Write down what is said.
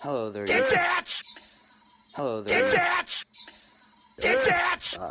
Hello there. Detach! Hello there. Detach! Detach! Hi.